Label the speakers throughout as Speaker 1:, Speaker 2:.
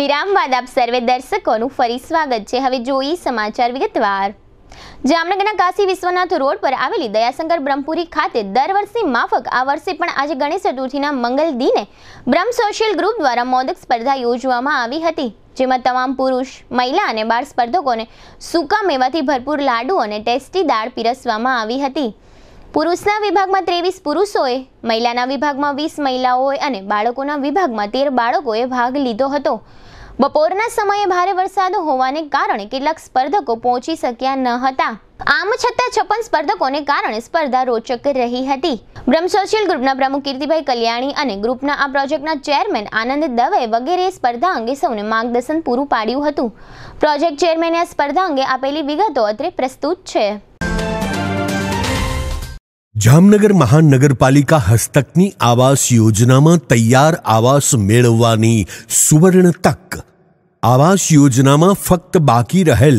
Speaker 1: વિરામ બાદ આપ સર્વે દર્શકોનું ફરી સ્વાગત છે. હવે જોઈએ સમાચાર વિગતવાર. જામનગરના કાશી વિશ્વનાથ રોડ પર આવેલી દયાશંકર બ્રહ્મપુરી ખાતે દર વર્ષની માફક આ વર્ષે પણ આજે ગણેશ ચતુર્થીના મંગલ દિને બ્રહ્મ સોશિયલ ગ્રુપ દ્વારા મોદક સ્પર્ધા યોજવામાં આવી હતી, જેમાં તમામ પુરુષ, મહિલા અને બાળ સ્પર્ધકોને સૂકા મેવાથી ભરપૂર લાડુ અને ટેસ્ટી દાળ પીરસવામાં આવી હતી. પુરુષના વિભાગમાં ત્રેવીસ પુરુષોએ, મહિલાના વિભાગમાં વીસ મહિલાઓએ અને બાળકોના વિભાગમાં તેર બાળકોએ ભાગ લીધો હતો. બપોરના સમયે ભારે વરસાદ હોવાને કારણે કેટલાક સ્પર્ધકો પહોંચી શક્યા ન હતા. આમ છતાં છપ્પન સ્પર્ધકોને કારણે સ્પર્ધા રોચક રહી હતી. બ્રહ્મ સોશિયલ ગ્રુપના પ્રમુખ કીર્તિભાઈ કલ્યાણી અને ગ્રુપના આ પ્રોજેક્ટના ચેરમેન આનંદ દવે વગેરે સ્પર્ધા અંગે સૌને માર્ગદર્શન પૂરું પાડ્યું હતું. પ્રોજેક્ટ ચેરમેને આ સ્પર્ધા અંગે આપેલી વિગતો અત્રે પ્રસ્તુત છે.
Speaker 2: જામનગર મહાનગરપાલિકા હસ્તકની આવાસ યોજનામાં તૈયાર આવાસ મેળવવાની સુવર્ણ તક આવાસ યોજનામાં ફક્ત બાકી રહેલ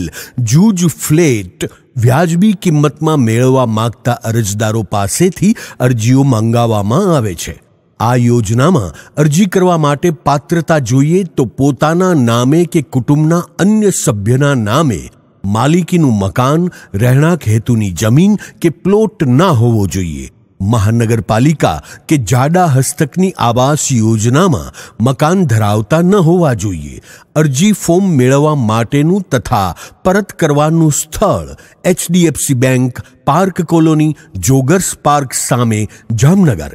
Speaker 2: જૂજ ફ્લેટ વ્યાજબી કિંમતમાં મેળવવા માંગતા અરજદારો પાસેથી અરજીઓ મંગાવવામાં આવે છે. આ યોજનામાં અરજી કરવા માટે પાત્રતા જોઈએ તો પોતાના નામે કે કુટુંબના અન્ય સભ્યના નામે માલિકીનું મકાન, રહેણાંક હેતુની જમીન કે પ્લોટ ના હોવો જોઈએ. મહાનગરપાલિકા કે જાડા હસ્તકની આવાસ યોજનામાં મકાન ધરાવતા ન હોવા જોઈએ. અરજી ફોર્મ મેળવવા માટેનું તથા પરત કરવાનું સ્થળ HDFC bank, park colony, joggers park સામે જામનગર.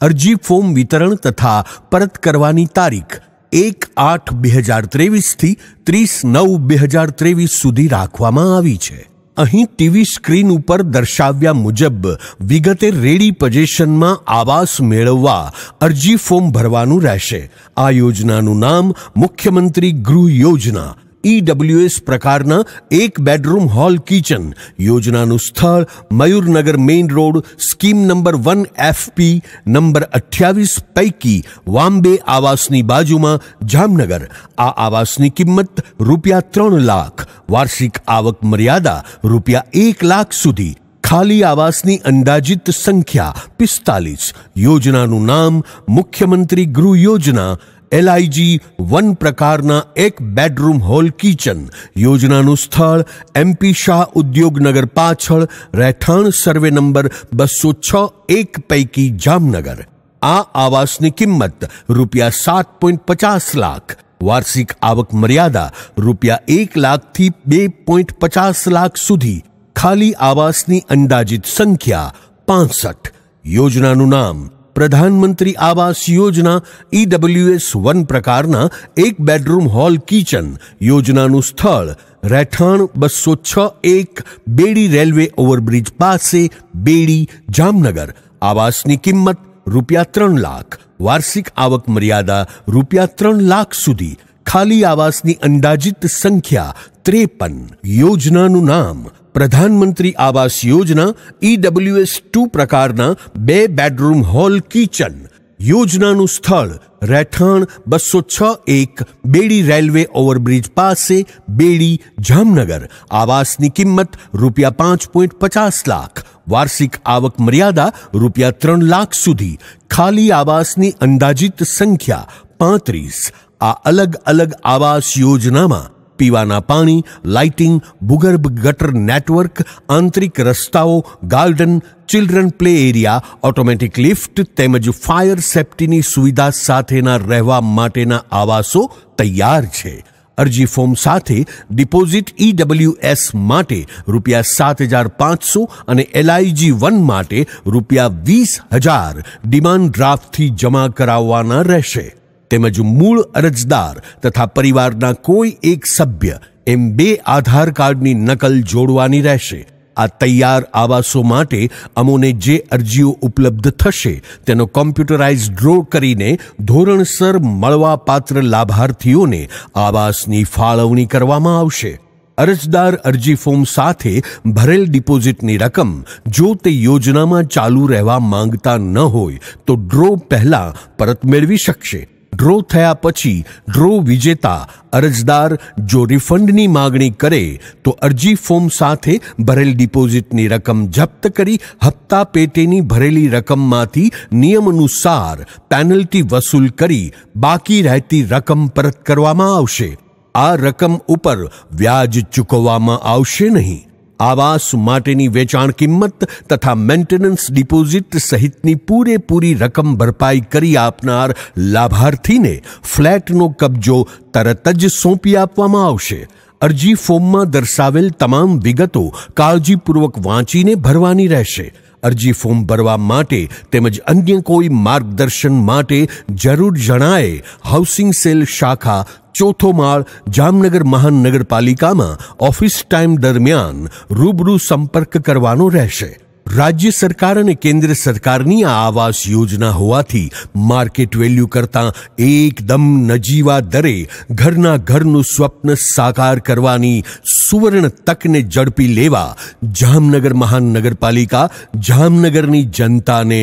Speaker 2: અરજી ફોર્મ વિતરણ તથા પરત કરવાની તારીખ એક આઠ બે હજાર ત્રેવીસથી ત્રીસ નવ બે હજાર ત્રેવીસ સુધી રાખવામાં આવી છે. અહીં ટીવી સ્ક્રીન ઉપર દર્શાવ્યા મુજબ વિગતે રેડી પજેશનમાં આવાસ મેળવવા અરજી ફોર્મ ભરવાનું રહેશે. આ યોજનાનું નામ મુખ્યમંત્રી ગૃહ યોજના ઈડબ્લ્યુએસ પ્રકારના એક બેડરૂમ હોલ કિચન. યોજનાનું સ્થળ Mayurnagar main road, scheme number one FP number અઠ્યાવીસ પૈકી વામ્બે આવાસની બાજુમાં જામનગર. આ આવાસની કિંમત રૂપિયા ત્રણ લાખ. વાર્ષિક આવક મર્યાદા રૂપિયા એક લાખ સુધી. ખાલી આવાસની અંદાજિત સંખ્યા પિસ્તાલીસ. યોજનાનું નામ મુખ્યમંત્રી ગૃહ યોજના એલઆઈજી વન પ્રકારના એક બેડરૂમ હોલ કિચન યોજનાનું સ્થળ એમપી શાહ ઉદ્યોગનગર પાછળ રહેઠાણ સર્વે નંબર બસો છ એક પૈકી જામનગર આ આવાસની કિંમત રૂપિયા સાત પોઈન્ટ પચાસ લાખ વાર્ષિક આવક મર્યાદા રૂપિયા એક લાખથી બે પોઈન્ટ પચાસ લાખ સુધી ખાલી આવાસની અંદાજિત સંખ્યા પાંસઠ યોજનાનું નામ પ્રધાનમંત્રી આવાસ યોજના ઈડબ્લ્યુએસ વન પ્રકારના એક બેડરૂમ હોલ કિચન યોજનાનું સ્થળ રહેઠાણ બસો છ એક બેડી રેલવે ઓવરબ્રિજ પાસે બેડી જામનગર આવાસની કિંમત રૂપિયા ત્રણ લાખ વાર્ષિક આવક મર્યાદા રૂપિયા ત્રણ લાખ સુધી ખાલી આવાસની અંદાજિત સંખ્યા ત્રેપન યોજનાનું નામ પ્રધાનમંત્રી આવાસ યોજના ઈડબ્લ્યુએસ ટુ પ્રકારના બે બેડરૂમ હોલ કિચન. યોજનાનું સ્થળ રહેઠાણ બસો છ એક બેડી રેલવે ઓવરબ્રિજ પાસે બેડી જામનગર. આવાસની કિંમત રૂપિયા પાંચ પોઈન્ટ પચાસ લાખ. વાર્ષિક આવક મર્યાદા રૂપિયા ત્રણ લાખ સુધી. ખાલી આવાસની અંદાજિત સંખ્યા પાંત્રીસ. આ અલગ અલગ આવાસ યોજનામાં પીવાના પાણી, લાઇટિંગ, ભૂગર્ભ ગટર નેટવર્ક, આંતરિક રસ્તાઓ, garden, children play area, automatic lift તેમજ ફાયર સેફ્ટીની સુવિધા સાથેના રહેવા માટેના આવાસો તૈયાર છે. અરજી ફોર્મ સાથે ડિપોઝિટ ઈડબ્લ્યુએસ માટે રૂપિયા સાત હજાર પાંચસો અને એલઆઈજી વન માટે રૂપિયા વીસ હજાર ડિમાન્ડ ડ્રાફ્ટથી જમા કરાવવાના રહેશે. તેમજ મૂળ અરજદાર તથા પરિવારના કોઈ એક સભ્ય એમ બે આધાર કાર્ડની નકલ જોડવાની રહેશે. આ તૈયાર આવાસો માટે અમોને જે અરજીઓ ઉપલબ્ધ થશે તેનો કોમ્પ્યુટરાઇઝ ડ્રો કરીને ધોરણસર મળવાપાત્ર લાભાર્થીઓને આવાસની ફાળવણી કરવામાં આવશે. અરજદાર અરજી ફોર્મ સાથે ભરેલ ડિપોઝિટની રકમ જો તે યોજનામાં ચાલુ રહેવા માંગતા ન હોય તો ડ્રો પહેલા પરત મેળવી શકશે. ડ્રો થયા પછી ડ્રો વિજેતા અરજદાર જો રિફંડની માગણી કરે તો અરજી ફોર્મ સાથે ભરેલ ડિપોઝિટની રકમ જપ્ત કરી હપ્તા પેટેની ભરેલી રકમમાંથી નિયમ અનુસાર પેનલ્ટી વસૂલ કરી બાકી રહેતી રકમ પરત કરવામાં આવશે. આ રકમ ઉપર વ્યાજ ચૂકવવામાં આવશે નહીં. આવાસ માટેની વેચાણ કિંમત તથા મેન્ટેનન્સ ડિપોઝિટ સહિતની પૂરેપૂરી રકમ ભરપાઈ કરી આપનાર લાભાર્થીને ફ્લેટનો કબજો તરત જ સોંપી આપવામાં આવશે. અરજી ફોર્મમાં દર્શાવેલ તમામ વિગતો કાળજીપૂર્વક વાંચીને ભરવાની રહેશે. અરજી ફોર્મ ભરવા માટે તેમજ અન્ય કોઈ માર્ગદર્શન માટે જરૂર જણાય હાઉસિંગ સેલ શાખા ચોથો માળ જામનગર મહાનગરપાલિકામાં ઓફિસ ટાઈમ દરમિયાન રૂબરૂ સંપર્ક કરવાનો રહેશે. રાજ્ય સરકાર અને કેન્દ્ર સરકારની આ આવાસ યોજના હોવાથી માર્કેટ વેલ્યુ કરતાં એકદમ નજીવા દરે ઘરના ઘરનું સ્વપ્ન સાકાર કરવાની સુવર્ણ તકને ઝડપી લેવા જામનગર મહાનગરપાલિકા જામનગરની જનતાને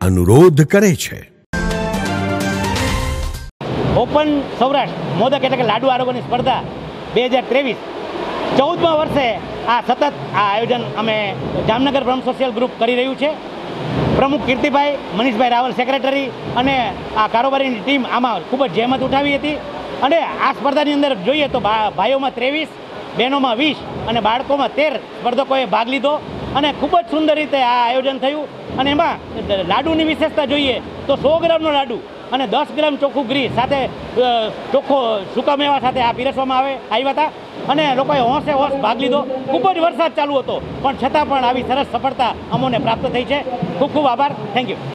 Speaker 2: અનુરોધ કરે છે.
Speaker 3: ઓપન સૌરાષ્ટ્ર, મોદક એટલે કે લાડુ આરોગ્યની સ્પર્ધા બે હજાર ત્રેવીસ ચૌદમા વર્ષે આ સતત આ આયોજન અમે જામનગર બ્રહ્મ સોશિયલ ગ્રુપ કરી રહ્યું છે. પ્રમુખ કીર્તિભાઈ, મનીષભાઈ રાવલ સેક્રેટરી અને આ કારોબારીની ટીમ આમાં ખૂબ જ જહેમત ઉઠાવી હતી. અને આ સ્પર્ધાની અંદર જોઈએ તો ભાઈઓમાં ત્રેવીસ, બહેનોમાં વીસ અને બાળકોમાં તેર સ્પર્ધકોએ ભાગ લીધો. અને ખૂબ જ સુંદર રીતે આ આયોજન થયું. અને એમાં લાડુની વિશેષતા જોઈએ તો સો ગ્રામનો લાડુ અને દસ ગ્રામ ચોખ્ખું ગ્રી સાથે ચોખ્ખો સૂકા મેવા સાથે આ પીરસવામાં આવે, આવ્યા હતા. અને લોકોએ હોંશે હોંશ ભાગ લીધો. ખૂબ જ વરસાદ ચાલુ હતો, પણ છતાં પણ આવી સરસ સફળતા અમોને પ્રાપ્ત થઈ છે. ખૂબ ખૂબ આભાર. Thank you